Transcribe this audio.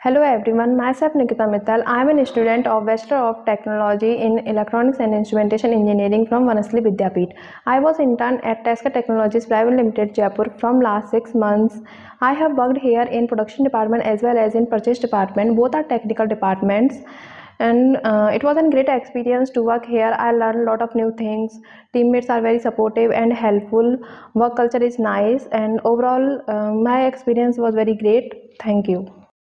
Hello everyone, myself Nikita Mittal. I am a student of Bachelor of Technology in Electronics and Instrumentation Engineering from Banasthali Vidyapith. I was intern at Tesca Technologies Private Limited Jaipur from last 6 months. I have worked here in production department as well as in purchase department. Both are technical departments and uh, it was a great experience to work here. I learned a lot of new things. Teammates are very supportive and helpful. Work culture is nice. And overall uh, my experience was very great. Thank you